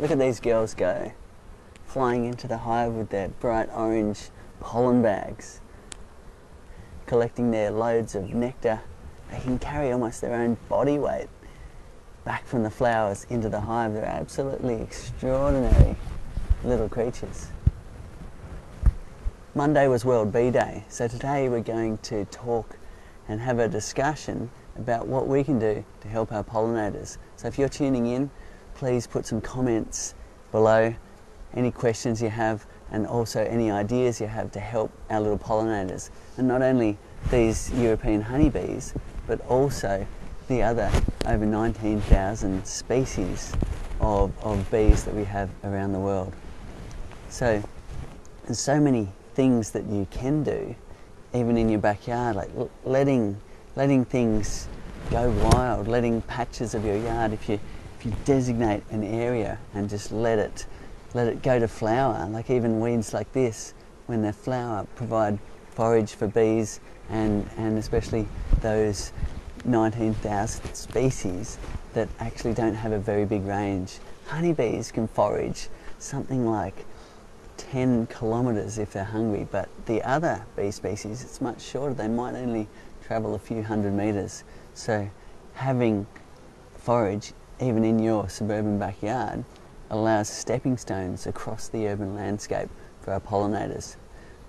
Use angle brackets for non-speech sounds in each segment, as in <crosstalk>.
Look at these girls go, flying into the hive with their bright orange pollen bags, collecting their loads of nectar. They can carry almost their own body weight back from the flowers into the hive. They're absolutely extraordinary little creatures. Monday was World Bee Day, so today we're going to talk and have a discussion about what we can do to help our pollinators. So if you're tuning in, please put some comments below, any questions you have, and also any ideas you have to help our little pollinators. And not only these European honeybees, but also the other over 19,000 species of, of bees that we have around the world. So there's so many things that you can do, even in your backyard, like letting letting things go wild, letting patches of your yard. If you if you designate an area and just let it let it go to flower, like even weeds like this, when they flower, provide forage for bees and and especially those 19,000 species that actually don't have a very big range. Honeybees can forage something like 10 kilometres if they're hungry, but the other bee species, it's much shorter. They might only travel a few hundred metres. So having forage, even in your suburban backyard, allows stepping stones across the urban landscape for our pollinators.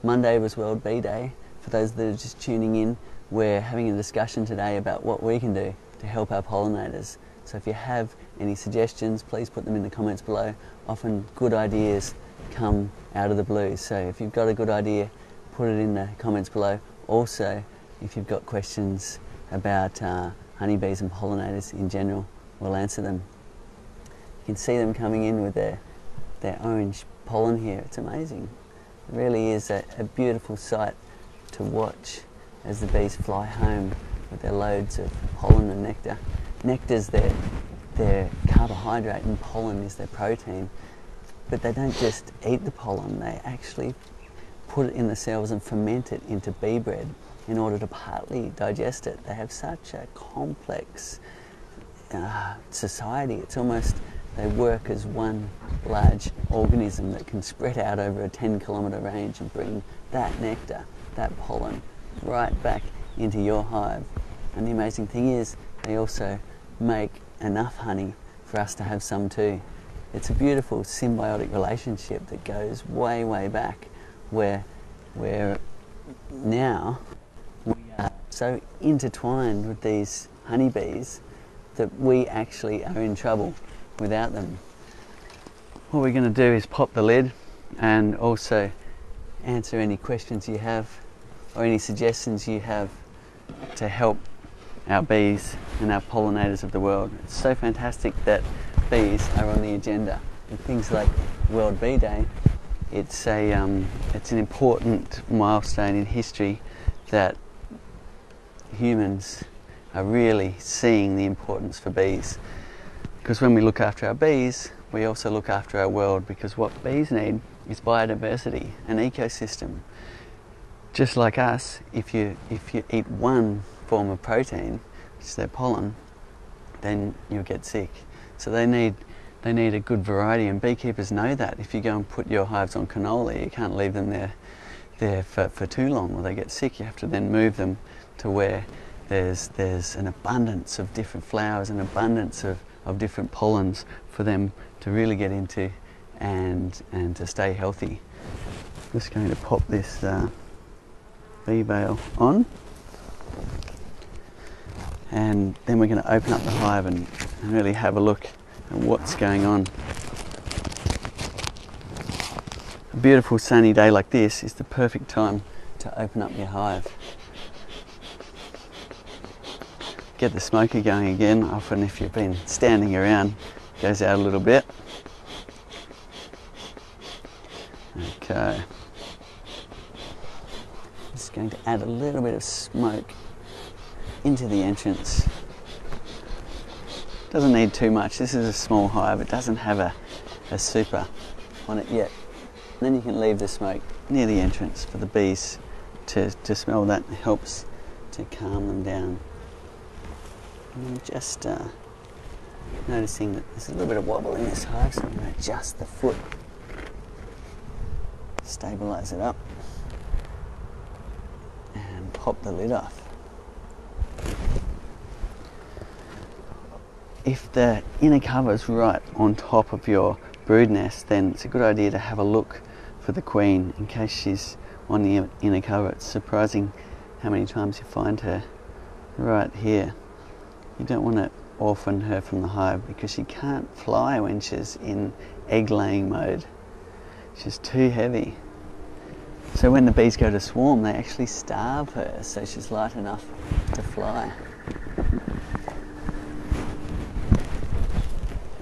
Monday was World Bee Day. For those that are just tuning in, we're having a discussion today about what we can do to help our pollinators. So if you have any suggestions, please put them in the comments below. Often good ideas come out of the blue. So if you've got a good idea, put it in the comments below. Also, if you've got questions about uh, honeybees and pollinators in general, we'll answer them. You can see them coming in with their, their orange pollen here. It's amazing. It really is a, a beautiful sight to watch as the bees fly home with their loads of pollen and nectar. Nectar's their, their carbohydrate and pollen is their protein. But they don't just eat the pollen, they actually put it in the cells and ferment it into bee bread in order to partly digest it. They have such a complex society. It's almost, they work as one large organism that can spread out over a 10 kilometre range and bring that nectar, that pollen, right back into your hive. And the amazing thing is, they also make enough honey for us to have some too. It's a beautiful symbiotic relationship that goes way, way back, where, where now we are so intertwined with these honeybees that we actually are in trouble without them. What we're going to do is pop the lid and also answer any questions you have or any suggestions you have to help our bees and our pollinators of the world. It's so fantastic that bees are on the agenda. And things like World Bee Day, it's, a, um, it's an important milestone in history that humans are really seeing the importance for bees. Because when we look after our bees, we also look after our world because what bees need is biodiversity, an ecosystem just like us, if you, if you eat one form of protein, which is their pollen, then you'll get sick. So they need, they need a good variety, and beekeepers know that. If you go and put your hives on canola, you can't leave them there, there for, for too long or they get sick. You have to then move them to where there's, there's an abundance of different flowers, an abundance of, of different pollens for them to really get into and, and to stay healthy. I'm just going to pop this uh, bee veil on and then we're going to open up the hive and, and really have a look at what's going on. A beautiful sunny day like this is the perfect time to open up your hive. Get the smoker going again, often if you've been standing around, goes out a little bit. Okay Just going to add a little bit of smoke into the entrance. Doesn't need too much. This is a small hive. It doesn't have a, a super on it yet. And then you can leave the smoke near the entrance for the bees to, to smell that. Helps to calm them down. And just uh, noticing that there's a little bit of wobble in this hive, so I'm going to adjust the foot, stabilize it up, and pop the lid off. If the inner cover is right on top of your brood nest, then it's a good idea to have a look for the queen in case she's on the inner cover. It's surprising how many times you find her right here. You don't want to orphan her from the hive because she can't fly when she's in egg laying mode. She's too heavy. So when the bees go to swarm, they actually starve her so she's light enough to fly.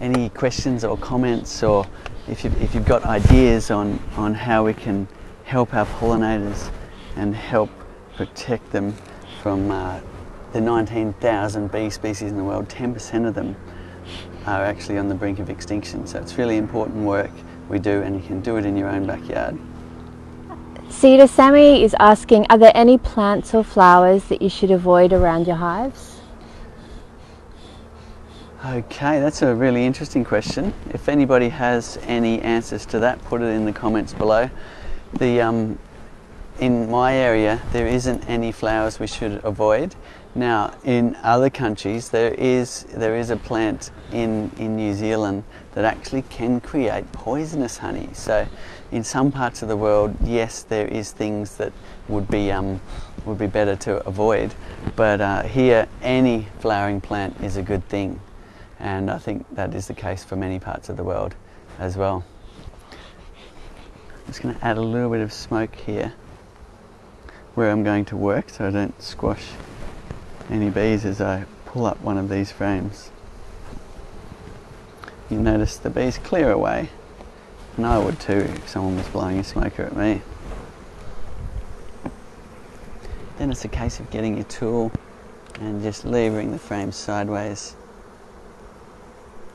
Any questions or comments, or if you've, if you've got ideas on, on how we can help our pollinators and help protect them from uh, the 19,000 bee species in the world, 10% of them are actually on the brink of extinction. So it's really important work we do and you can do it in your own backyard. Cedar Sammy is asking, are there any plants or flowers that you should avoid around your hives? Okay, that's a really interesting question. If anybody has any answers to that, put it in the comments below. The, um, in my area, there isn't any flowers we should avoid. Now, in other countries, there is there is a plant in in New Zealand that actually can create poisonous honey. So, in some parts of the world, yes, there is things that would be um, would be better to avoid, but uh, here, any flowering plant is a good thing, and I think that is the case for many parts of the world as well. I'm just going to add a little bit of smoke here where I'm going to work so I don't squash any bees as I pull up one of these frames. You notice the bees clear away, and I would too if someone was blowing a smoker at me. Then it's a case of getting your tool and just levering the frame sideways,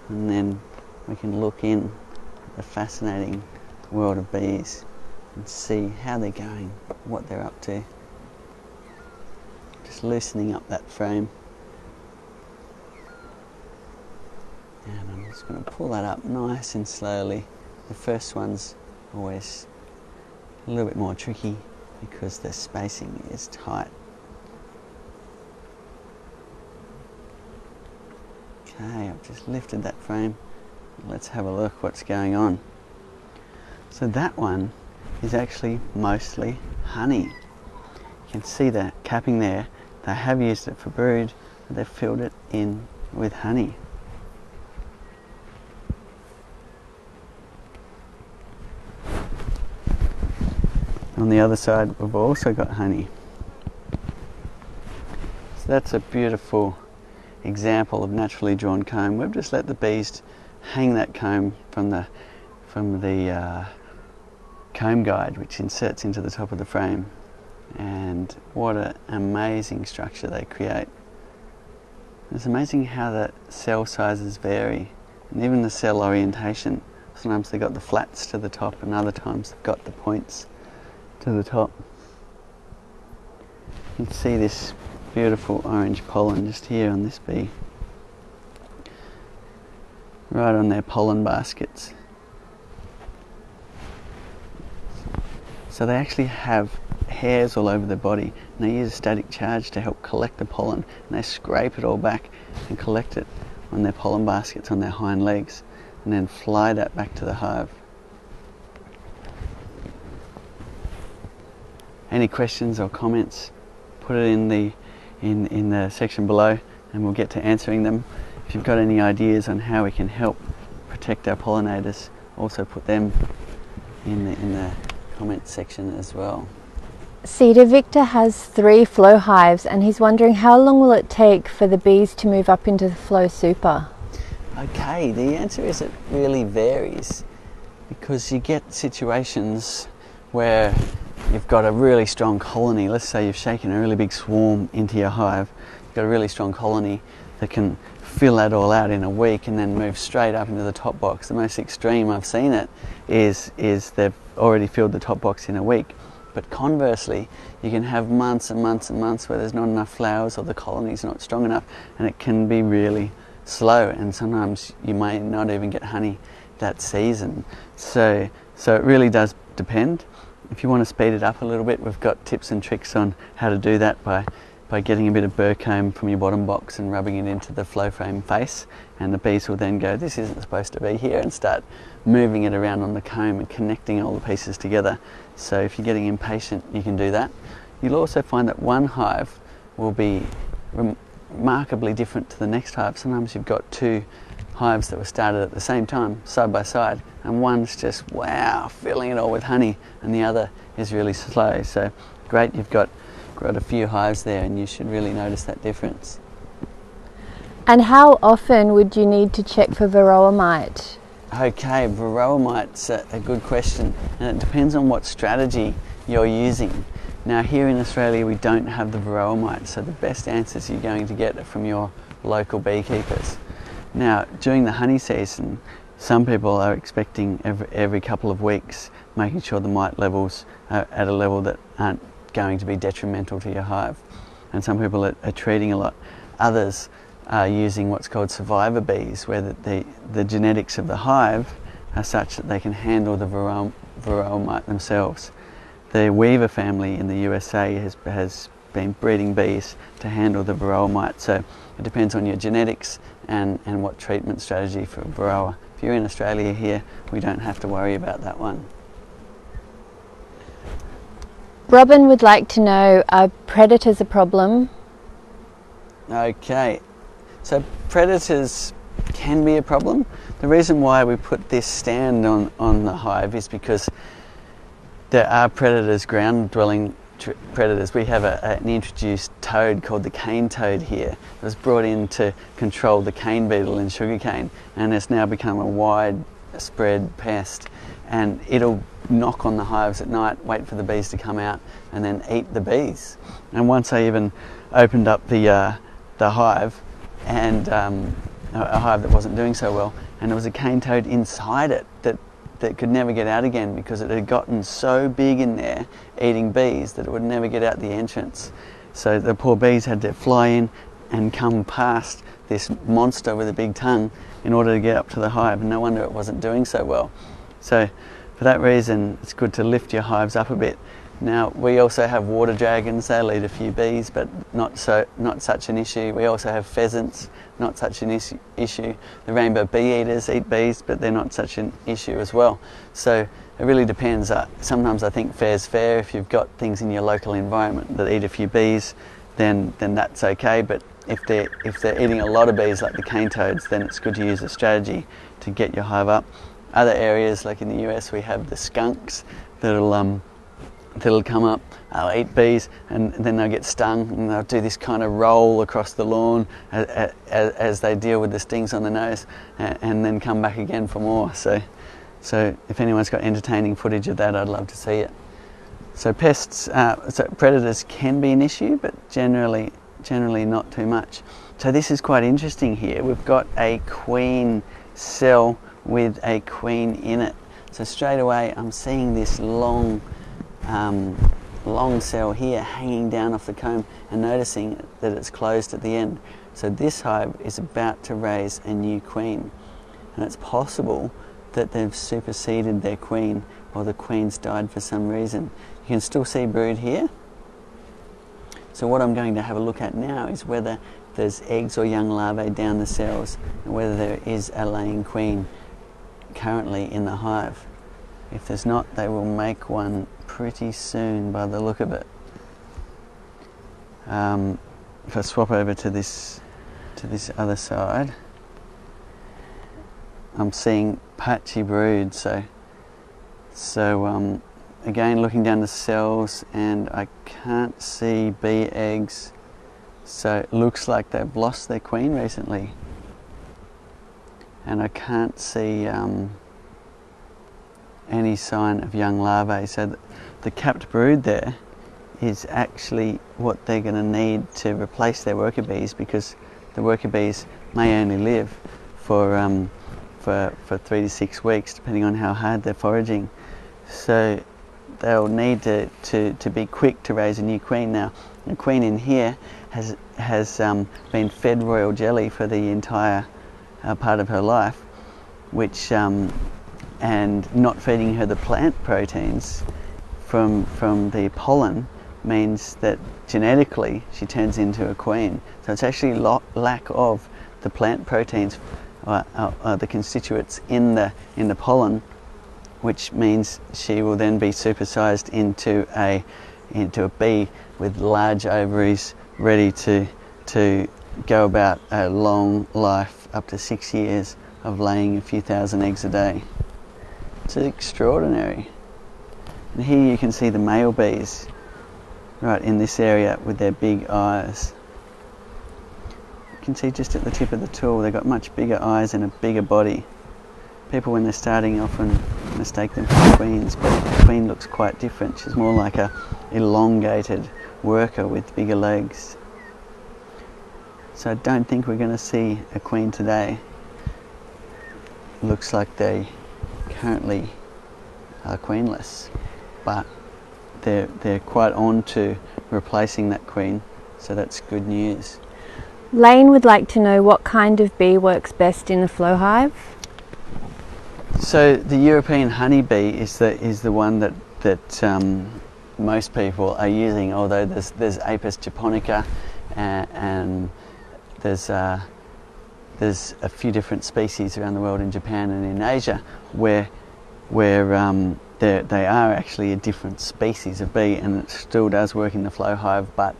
and then we can look in the fascinating world of bees and see how they're going, what they're up to just loosening up that frame. And I'm just going to pull that up nice and slowly. The first one's always a little bit more tricky because the spacing is tight. Okay, I've just lifted that frame. Let's have a look what's going on. So that one is actually mostly honey. You can see the capping there they have used it for brood, but they've filled it in with honey. On the other side, we've also got honey. So that's a beautiful example of naturally drawn comb. We've just let the bees hang that comb from the from the uh, comb guide, which inserts into the top of the frame and what an amazing structure they create. It's amazing how the cell sizes vary and even the cell orientation. Sometimes they've got the flats to the top and other times they've got the points to the top. You can see this beautiful orange pollen just here on this bee. Right on their pollen baskets. So they actually have hairs all over their body and they use a static charge to help collect the pollen and they scrape it all back and collect it on their pollen baskets on their hind legs and then fly that back to the hive. Any questions or comments, put it in the in, in the section below and we'll get to answering them. If you've got any ideas on how we can help protect our pollinators, also put them in the, in the comment section as well. Cedar Victor has three flow hives and he's wondering how long will it take for the bees to move up into the flow super? Okay, the answer is it really varies because you get situations where you've got a really strong colony. Let's say you've shaken a really big swarm into your hive, you've got a really strong colony that can fill that all out in a week and then move straight up into the top box. The most extreme I've seen it is, is they've already filled the top box in a week. But conversely, you can have months and months and months where there's not enough flowers or the colony's not strong enough, and it can be really slow, and sometimes you may not even get honey that season. So, so it really does depend. If you want to speed it up a little bit, we've got tips and tricks on how to do that by by getting a bit of burr comb from your bottom box and rubbing it into the flow frame face and the bees will then go this isn't supposed to be here and start moving it around on the comb and connecting all the pieces together so if you're getting impatient you can do that you'll also find that one hive will be remarkably different to the next hive sometimes you've got two hives that were started at the same time side by side and one's just wow filling it all with honey and the other is really slow so great you've got got a few hives there and you should really notice that difference. And how often would you need to check for varroa mite? Okay, varroa mite's a, a good question and it depends on what strategy you're using. Now here in Australia we don't have the varroa mite so the best answers you're going to get are from your local beekeepers. Now during the honey season some people are expecting every, every couple of weeks making sure the mite levels are at a level that aren't going to be detrimental to your hive. And some people are, are treating a lot. Others are using what's called survivor bees, where the, the, the genetics of the hive are such that they can handle the varroa, varroa mite themselves. The Weaver family in the USA has, has been breeding bees to handle the varroa mite. So it depends on your genetics and, and what treatment strategy for varroa. If you're in Australia here, we don't have to worry about that one. Robin would like to know are predators a problem? Okay, so predators can be a problem. The reason why we put this stand on, on the hive is because there are predators, ground dwelling predators. We have a, an introduced toad called the cane toad here. It was brought in to control the cane beetle in sugarcane and it's now become a widespread pest and it'll knock on the hives at night, wait for the bees to come out, and then eat the bees. And once I even opened up the uh, the hive, and um, a hive that wasn't doing so well, and there was a cane toad inside it that that could never get out again because it had gotten so big in there eating bees that it would never get out the entrance. So the poor bees had to fly in and come past this monster with a big tongue in order to get up to the hive, and no wonder it wasn't doing so well. So for that reason, it's good to lift your hives up a bit. Now we also have water dragons. They'll eat a few bees, but not so not such an issue. We also have pheasants, not such an issue. The rainbow bee eaters eat bees, but they're not such an issue as well. So it really depends. Uh, sometimes I think fair's fair. If you've got things in your local environment that eat a few bees, then then that's okay. But if they're if they're eating a lot of bees like the cane toads, then it's good to use a strategy to get your hive up. Other areas, like in the US, we have the skunks that'll um, that'll come up, they'll eat bees, and then they'll get stung, and they'll do this kind of roll across the lawn as, as, as they deal with the stings on the nose, and, and, then come back again for more. So, so if anyone's got entertaining footage of that, I'd love to see it. So pests, uh, so predators can be an issue, but generally, generally not too much. So this is quite interesting here. We've got a queen cell with a queen in it. So straight away I'm seeing this long, um, long cell here hanging down off the comb and noticing that it's closed at the end. So this hive is about to raise a new queen. And it's possible that they've superseded their queen or the queen's died for some reason. You can still see brood here. So what I'm going to have a look at now is whether there's eggs or young larvae down the cells and whether there is a laying queen currently in the hive. If there's not, they will make one pretty soon by the look of it. Um, if I swap over to this to this other side, I'm seeing patchy brood. So, so um, again, looking down the cells, and I can't see bee eggs. So it looks like they've lost their queen recently and I can't see um, any sign of young larvae. So the capped brood there is actually what they're going to need to replace their worker bees because the worker bees may only live for, um, for, for three to six weeks depending on how hard they're foraging. So they'll need to, to, to be quick to raise a new queen. Now, the queen in here has, has um, been fed royal jelly for the entire uh, part of her life, which um, and not feeding her the plant proteins from from the pollen means that genetically she turns into a queen. So it's actually lo- lack of the plant proteins, uh, uh, uh, the constituents in the in the pollen, which means she will then be supersized into a into a bee with large ovaries, ready to to go about a long life up to six years of laying a few thousand eggs a day. It's extraordinary. And here you can see the male bees right in this area with their big eyes. You can see just at the tip of the tool they've got much bigger eyes and a bigger body. People when they're starting often mistake them for queens, but the queen looks quite different. She's more like a elongated worker with bigger legs. So I don't think we're going to see a queen today. Looks like they currently are queenless, but they're, they're quite on to replacing that queen, so that's good news. Lane would like to know what kind of bee works best in a flow hive. So the European honeybee is the is the one that that um, most people are using. Although there's there's Apis japonica, and, and there's uh, there's a few different species around the world in Japan and in Asia where where um, they are actually a different species of bee and it still does work in the flow hive, but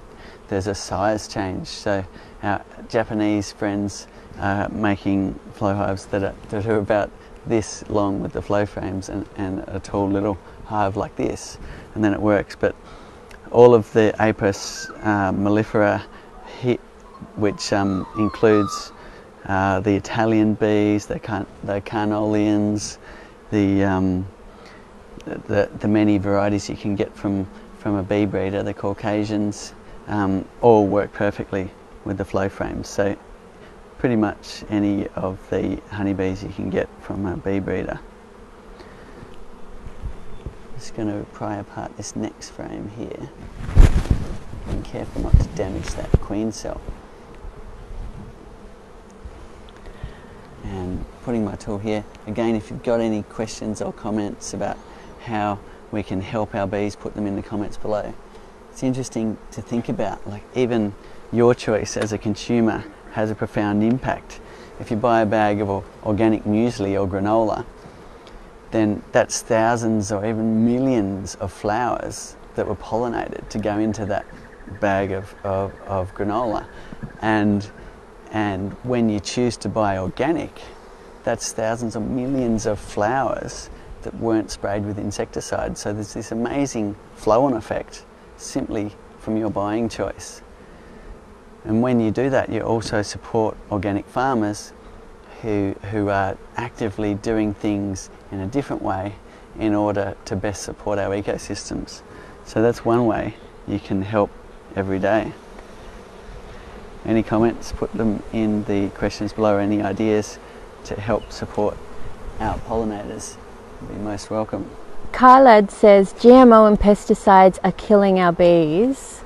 there's a size change. So our Japanese friends are making flow hives that are, that are about this long with the flow frames and, and a tall little hive like this, and then it works. But all of the Apis uh, mellifera, which um, includes uh, the Italian bees, the, car- the the, um, the, the many varieties you can get from, from a bee breeder, the Caucasians, um, all work perfectly with the flow frames. So pretty much any of the honeybees you can get from a bee breeder. Just going to pry apart this next frame here. Being careful not to damage that queen cell. And putting my tool here. Again, if you've got any questions or comments about how we can help our bees, put them in the comments below. It's interesting to think about, like even your choice as a consumer has a profound impact. If you buy a bag of organic muesli or granola, then that's thousands or even millions of flowers that were pollinated to go into that bag of, of, of granola. And, and when you choose to buy organic, that's thousands or millions of flowers that weren't sprayed with insecticides. So there's this amazing flow on effect simply from your buying choice. And when you do that, you also support organic farmers who, who are actively doing things in a different way in order to best support our ecosystems. So that's one way you can help every day. Any comments, put them in the questions below, any ideas to help support our pollinators be most welcome. Carlad says GMO and pesticides are killing our bees.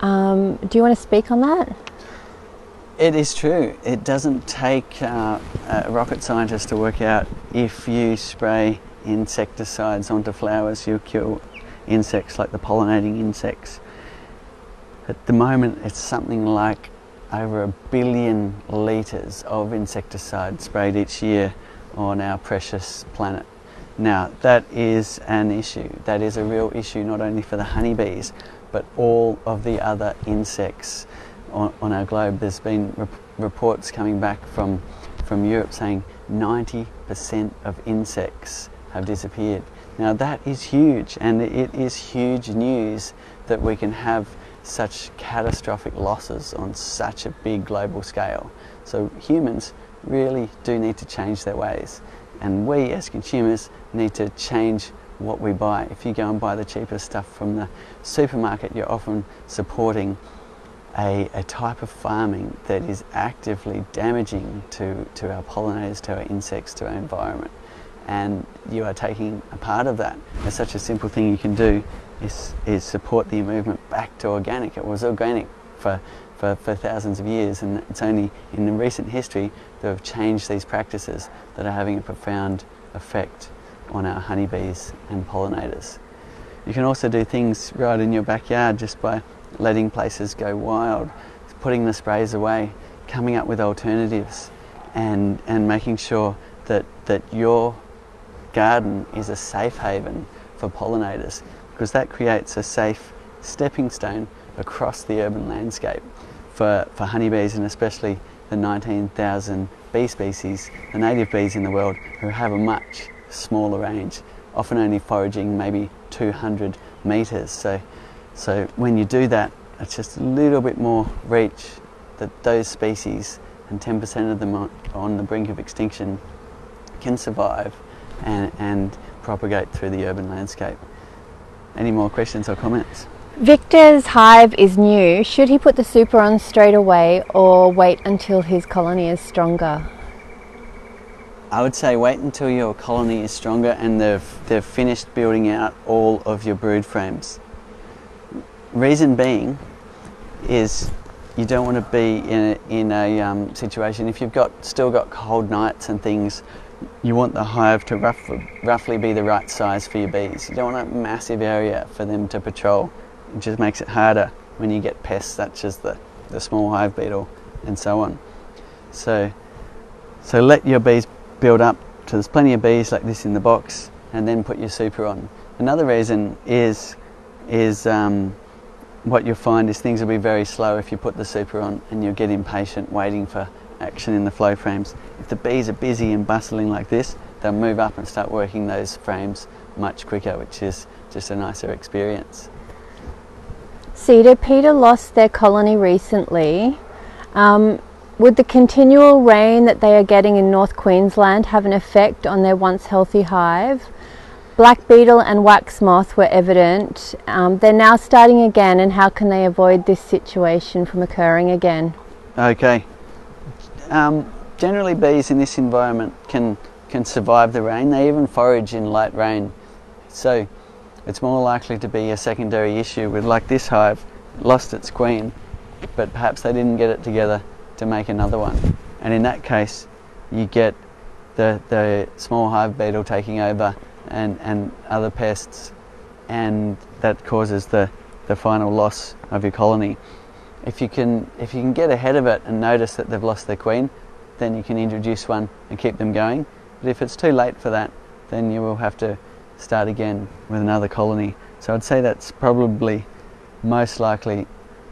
Um, do you want to speak on that? It is true. It doesn't take uh, a rocket scientist to work out if you spray insecticides onto flowers, you'll kill insects like the pollinating insects. At the moment, it's something like over a billion litres of insecticide sprayed each year on our precious planet. Now, that is an issue. That is a real issue not only for the honeybees, but all of the other insects on, on our globe. There's been rep reports coming back from, from Europe saying 90% of insects have disappeared. Now, that is huge, and it is huge news that we can have such catastrophic losses on such a big global scale. So, humans really do need to change their ways. And we as consumers need to change what we buy. If you go and buy the cheapest stuff from the supermarket, you're often supporting a, a type of farming that is actively damaging to, to our pollinators, to our insects, to our environment. And you are taking a part of that. It's such a simple thing you can do is, is support the movement back to organic. It was organic for, for, for thousands of years, and it's only in the recent history that we've changed these practices that are having a profound effect on our honeybees and pollinators. You can also do things right in your backyard just by letting places go wild, putting the sprays away, coming up with alternatives, and, and making sure that, that your garden is a safe haven for pollinators because that creates a safe stepping stone across the urban landscape for, for honeybees and especially the 19,000 bee species, the native bees in the world, who have a much smaller range, often only foraging maybe 200 metres. So, so when you do that, it's just a little bit more reach that those species and 10% of them are on the brink of extinction can survive and, and propagate through the urban landscape. Any more questions or comments? Victor's hive is new. Should he put the super on straight away or wait until his colony is stronger? I would say wait until your colony is stronger and they've, they've finished building out all of your brood frames. Reason being is you don't want to be in a, in a um, situation, if you've got still got cold nights and things, you want the hive to rough, roughly be the right size for your bees. You don't want a massive area for them to patrol it just makes it harder when you get pests such as the, the small hive beetle and so on. So, so let your bees build up to there's plenty of bees like this in the box and then put your super on. Another reason is, is um, what you'll find is things will be very slow if you put the super on and you'll get impatient waiting for action in the flow frames. If the bees are busy and bustling like this, they'll move up and start working those frames much quicker, which is just a nicer experience. Cedar Peter lost their colony recently. Um, would the continual rain that they are getting in North Queensland have an effect on their once healthy hive? Black beetle and wax moth were evident. Um, they're now starting again, and how can they avoid this situation from occurring again? Okay. Um, generally, bees in this environment can can survive the rain. They even forage in light rain. So it's more likely to be a secondary issue with like this hive lost its queen but perhaps they didn't get it together to make another one and in that case you get the, the small hive beetle taking over and, and other pests and that causes the, the final loss of your colony. If you, can, if you can get ahead of it and notice that they've lost their queen, then you can introduce one and keep them going. But if it's too late for that, then you will have to start again with another colony. So I'd say that's probably most likely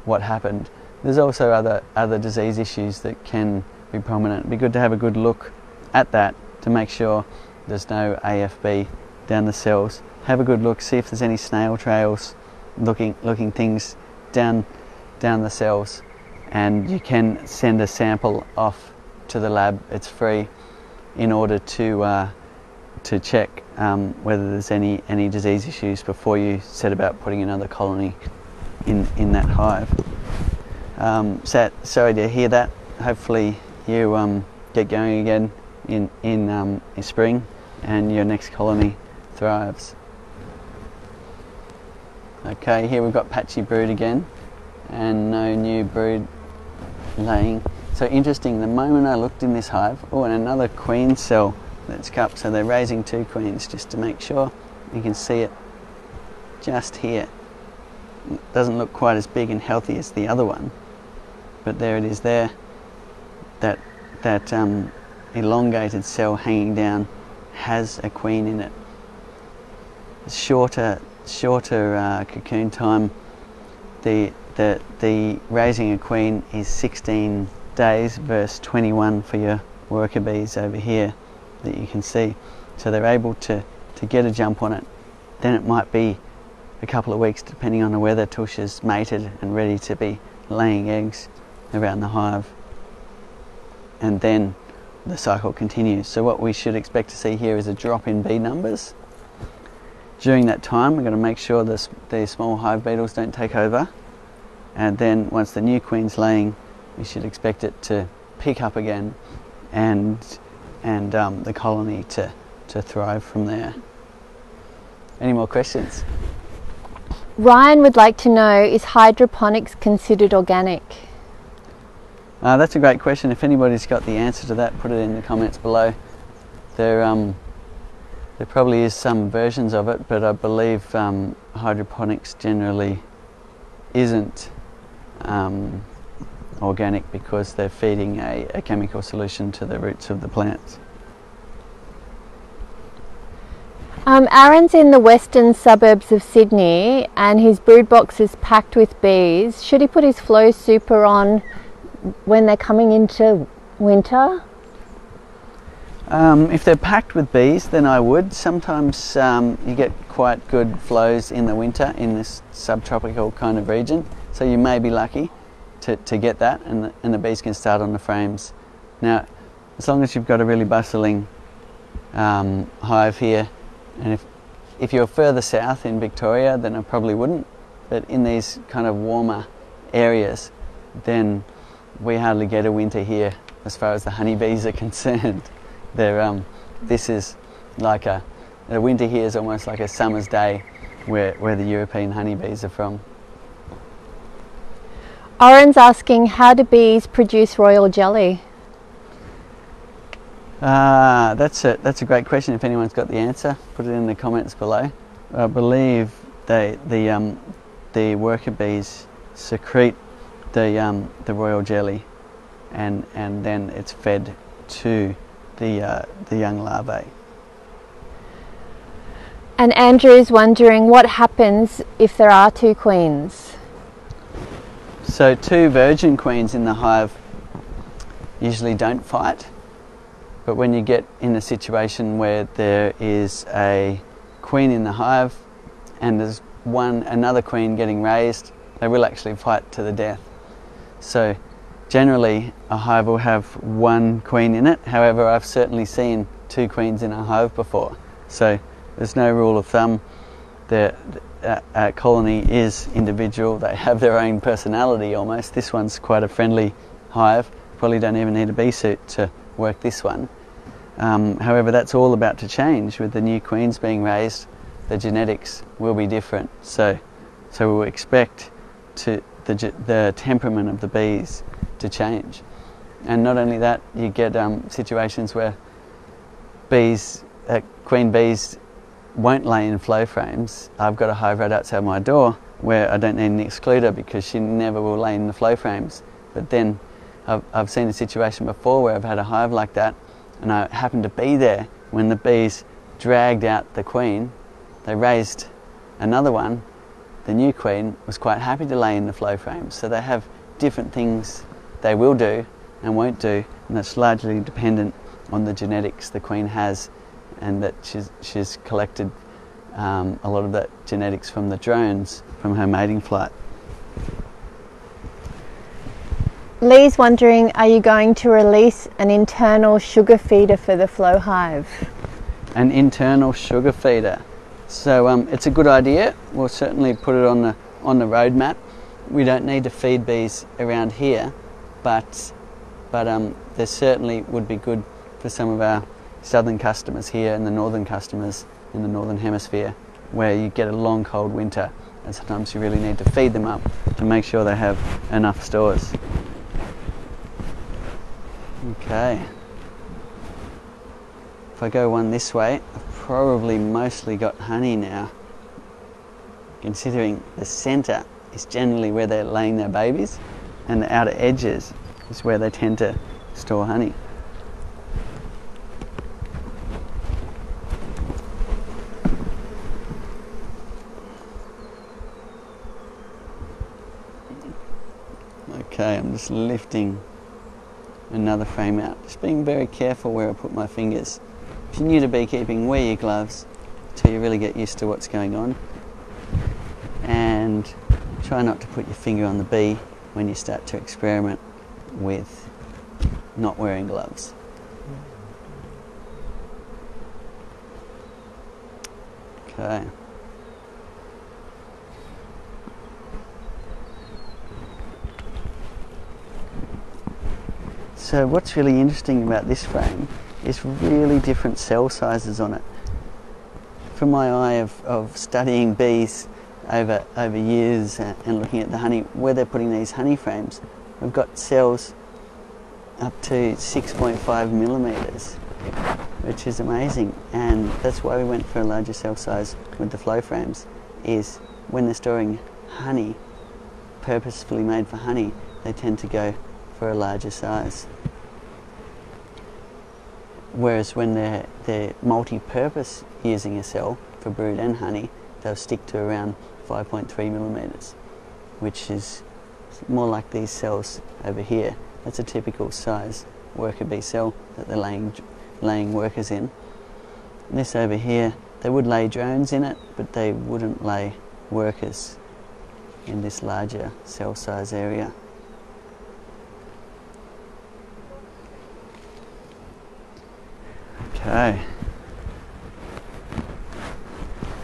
what happened. There's also other, other disease issues that can be prominent. It'd be good to have a good look at that to make sure there's no AFB down the cells. Have a good look, see if there's any snail trails looking, looking things down, down the cells. And you can send a sample off to the lab, it's free, in order to, uh, to check um, whether there's any, any disease issues before you set about putting another colony in, in that hive. Um, so, sorry to hear that. Hopefully you um, get going again in, in, um, in spring and your next colony thrives. Okay, here we've got patchy brood again and no new brood laying. So interesting, the moment I looked in this hive, oh, and another queen cell that's cup. So they're raising two queens just to make sure you can see it just here. It doesn't look quite as big and healthy as the other one, but there it is there. That, that um, elongated cell hanging down has a queen in it. Shorter, shorter uh, cocoon time. The, the, the raising a queen is 16 days versus 21 for your worker bees over here that you can see. So they're able to, to get a jump on it. Then it might be a couple of weeks depending on the weather till she's mated and ready to be laying eggs around the hive. And then the cycle continues. So what we should expect to see here is a drop in bee numbers. During that time, we're going to make sure this, the small hive beetles don't take over. And then once the new queen's laying, we should expect it to pick up again and and um, the colony to, to thrive from there. Any more questions? Ryan would like to know is hydroponics considered organic? Uh, that's a great question. If anybody's got the answer to that, put it in the comments below. There, um, there probably is some versions of it, but I believe um, hydroponics generally isn't um, organic because they're feeding a, a chemical solution to the roots of the plants. Um, Aaron's in the western suburbs of Sydney and his brood box is packed with bees. Should he put his flow super on when they're coming into winter? Um, if they're packed with bees, then I would. Sometimes um, you get quite good flows in the winter in this subtropical kind of region, so you may be lucky to, to get that, and the, and the bees can start on the frames. Now, as long as you've got a really bustling um, hive here, and if, if you're further south in Victoria, then I probably wouldn't. But in these kind of warmer areas, then we hardly get a winter here as far as the honeybees are <laughs> concerned. They're, um, this is like a, the winter here is almost like a summer's day where, where the European honeybees are from. Oren's asking how do bees produce royal jelly? Uh, that's a that's a great question. If anyone's got the answer, put it in the comments below. I believe they the um, the worker bees secrete the um, the royal jelly, and and then it's fed to the uh, the young larvae. And Andrew is wondering what happens if there are two queens. So two virgin queens in the hive usually don't fight but when you get in a situation where there is a queen in the hive and there's one another queen getting raised, they will actually fight to the death. So generally a hive will have one queen in it. However, I've certainly seen two queens in a hive before. So there's no rule of thumb. The a colony is individual. They have their own personality almost. This one's quite a friendly hive. Probably don't even need a bee suit to work this one. Um, however, that's all about to change with the new queens being raised. The genetics will be different, so so we'll expect to the the temperament of the bees to change, and not only that, you get um, situations where bees, uh, queen bees, won't lay in flow frames. I've got a hive right outside my door where I don't need an excluder because she never will lay in the flow frames. But then I've, I've seen a situation before where I've had a hive like that and I happened to be there when the bees dragged out the queen. They raised another one. The new queen was quite happy to lay in the flow frames. So they have different things they will do and won't do, and that's largely dependent on the genetics the queen has, and that she's, she's collected um, a lot of that genetics from the drones from her mating flight. Lee's wondering, are you going to release an internal sugar feeder for the flow hive? An internal sugar feeder. So um, it's a good idea. We'll certainly put it on the on the roadmap. We don't need to feed bees around here, but but um, there certainly would be good for some of our southern customers here and the northern customers in the northern hemisphere, where you get a long cold winter, and sometimes you really need to feed them up to make sure they have enough stores. Okay. If I go one this way, I've probably mostly got honey now. Considering the centre is generally where they're laying their babies and the outer edges is where they tend to store honey. Okay, I'm just lifting another frame out. Just being very careful where I put my fingers. If you're new to beekeeping, wear your gloves until you really get used to what's going on. And try not to put your finger on the bee when you start to experiment with not wearing gloves. Okay. So what's really interesting about this frame is really different cell sizes on it. From my eye of, of studying bees over, over years and looking at the honey, where they're putting these honey frames, we've got cells up to 6.5 millimeters, which is amazing. And that's why we went for a larger cell size with the flow frames, is when they're storing honey, purposefully made for honey, they tend to go for a larger size. Whereas when they're, they're multi-purpose using a cell for brood and honey, they'll stick to around 5.3 millimeters, which is more like these cells over here. That's a typical size worker bee cell that they're laying, laying workers in. This over here, they would lay drones in it, but they wouldn't lay workers in this larger cell size area. Okay.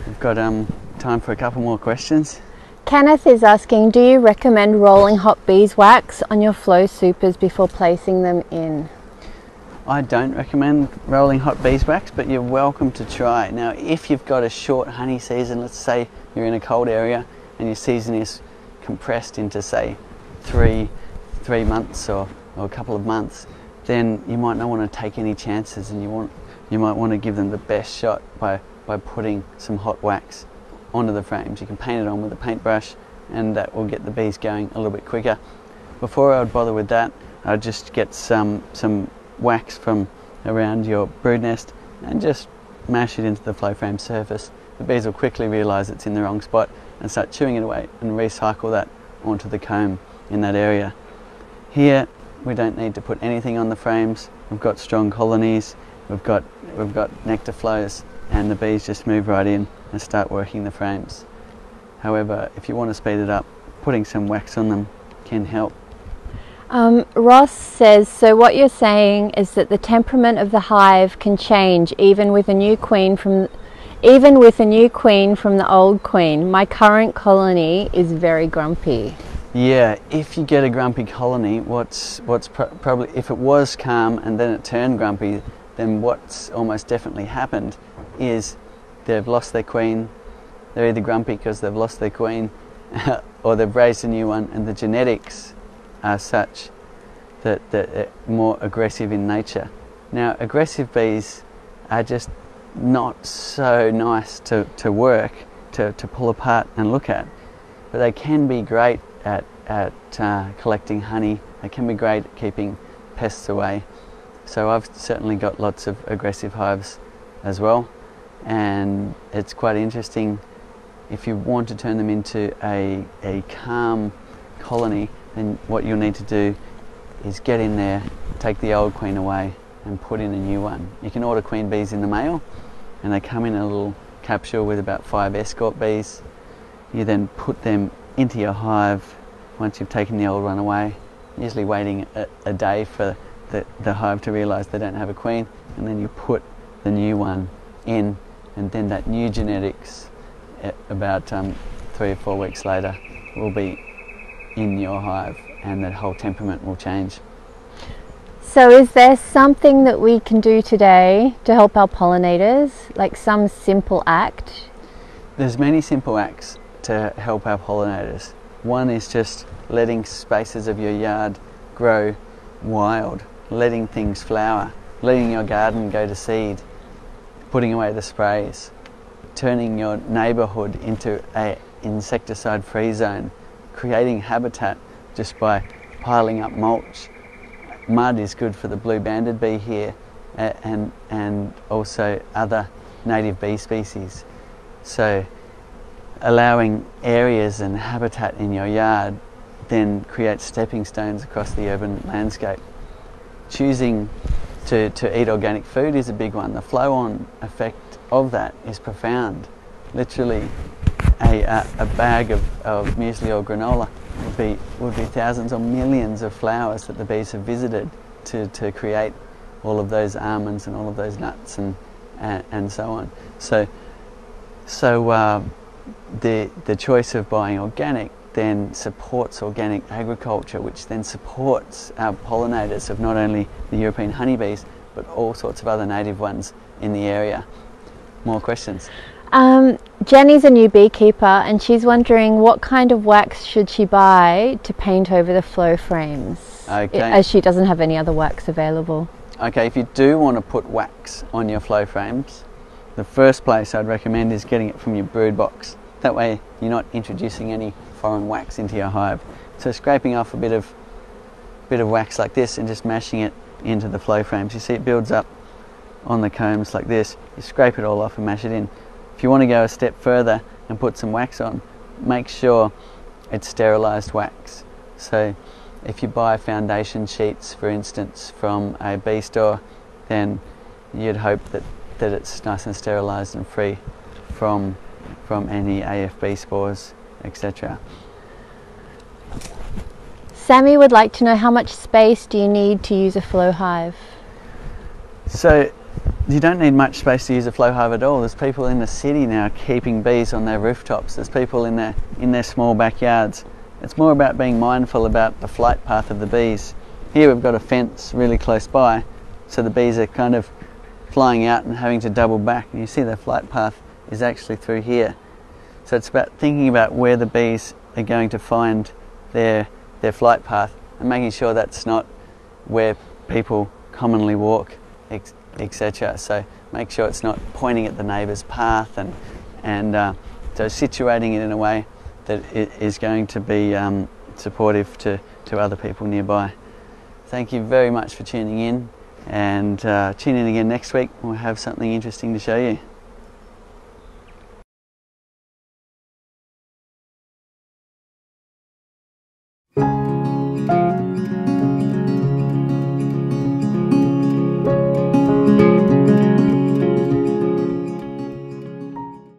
We've got um, time for a couple more questions. Kenneth is asking, do you recommend rolling hot beeswax on your flow supers before placing them in? I don't recommend rolling hot beeswax, but you're welcome to try. Now, if you've got a short honey season, let's say you're in a cold area and your season is compressed into, say, three, three months or, or a couple of months, then you might not want to take any chances and you want you might want to give them the best shot by, by putting some hot wax onto the frames. You can paint it on with a paintbrush and that will get the bees going a little bit quicker. Before I would bother with that, I'd just get some, some wax from around your brood nest and just mash it into the flow frame surface. The bees will quickly realise it's in the wrong spot and start chewing it away and recycle that onto the comb in that area. Here we don't need to put anything on the frames. We've got strong colonies we've got we've got nectar flows and the bees just move right in and start working the frames. However, if you want to speed it up, putting some wax on them can help. Um, Ross says, so what you're saying is that the temperament of the hive can change even with a new queen from even with a new queen from the old queen. My current colony is very grumpy. Yeah, if you get a grumpy colony, what's what's pr probably if it was calm and then it turned grumpy, then what's almost definitely happened is they've lost their queen. They're either grumpy because they've lost their queen <laughs> or they've raised a new one, and the genetics are such that they're more aggressive in nature. Now, aggressive bees are just not so nice to, to work, to, to pull apart and look at, but they can be great at, at uh, collecting honey, they can be great at keeping pests away. So I've certainly got lots of aggressive hives as well, and it's quite interesting. If you want to turn them into a, a calm colony, then what you'll need to do is get in there, take the old queen away, and put in a new one. You can order queen bees in the mail, and they come in a little capsule with about five escort bees. You then put them into your hive once you've taken the old one away, usually waiting a, a day for the, the hive to realise they don't have a queen, and then you put the new one in, and then that new genetics, eh, about um, three or four weeks later, will be in your hive, and that whole temperament will change. So, is there something that we can do today to help our pollinators, like some simple act? There's many simple acts to help our pollinators. One is just letting spaces of your yard grow wild letting things flower, letting your garden go to seed, putting away the sprays, turning your neighbourhood into a insecticide free zone, creating habitat just by piling up mulch. Mud is good for the blue banded bee here and, and also other native bee species. So allowing areas and habitat in your yard then creates stepping stones across the urban landscape choosing to, to eat organic food is a big one. The flow on effect of that is profound. Literally, a, a, a bag of, of muesli or granola would be, would be thousands or millions of flowers that the bees have visited to, to create all of those almonds and all of those nuts and, and, and so on. So, so uh, the, the choice of buying organic then supports organic agriculture, which then supports our pollinators of not only the European honeybees, but all sorts of other native ones in the area. More questions? Um, Jenny's a new beekeeper and she's wondering what kind of wax should she buy to paint over the flow frames? Okay. as she doesn't have any other wax available. Okay, if you do want to put wax on your flow frames, the first place I'd recommend is getting it from your brood box. That way you're not introducing any foreign wax into your hive. So scraping off a bit of bit of wax like this and just mashing it into the flow frames. You see it builds up on the combs like this. You scrape it all off and mash it in. If you want to go a step further and put some wax on, make sure it's sterilized wax. So if you buy foundation sheets, for instance, from a bee store, then you'd hope that, that it's nice and sterilized and free from, from any AFB spores, etc. Sammy would like to know how much space do you need to use a flow hive? So you don't need much space to use a flow hive at all. There's people in the city now keeping bees on their rooftops. There's people in their in their small backyards. It's more about being mindful about the flight path of the bees. Here we've got a fence really close by, so the bees are kind of flying out and having to double back. And you see their flight path is actually through here. So it's about thinking about where the bees are going to find their their flight path and making sure that's not where people commonly walk, etc. So make sure it's not pointing at the neighbour's path and and uh, so situating it in a way that it is going to be um, supportive to, to other people nearby. Thank you very much for tuning in and uh, tune in again next week. We'll have something interesting to show you.